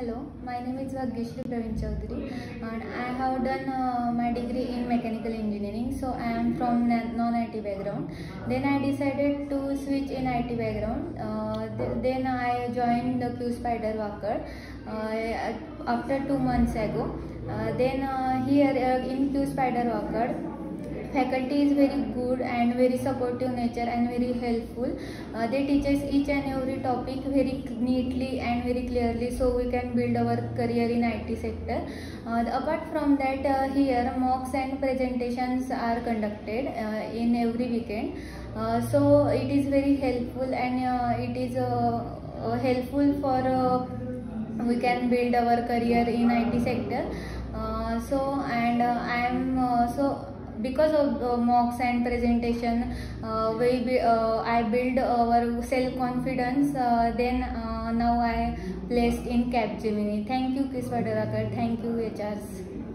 Hello, my name is Bhagyashree Praveen Chaudhari and I have done uh, my degree in mechanical engineering. So I am from non-IT background. Then I decided to switch in IT background. Uh, th- then I joined the Q Spider Wakad uh, after two months ago. Uh, then uh, here uh, in Q Spider Wakad faculty is very good and very supportive nature and very helpful. Uh, they teach us each and every topic very neatly and very clearly so we can build our career in it sector. Uh, apart from that uh, here mocks and presentations are conducted uh, in every weekend. Uh, so it is very helpful and uh, it is helpful for we can build our career in IT sector. So and I am so because of uh, mocks and presentation, uh, we be, uh, I build our self confidence. Uh, then uh, now I placed in Capgemini. Thank you, Chris Vadarakar. Thank you, HRs.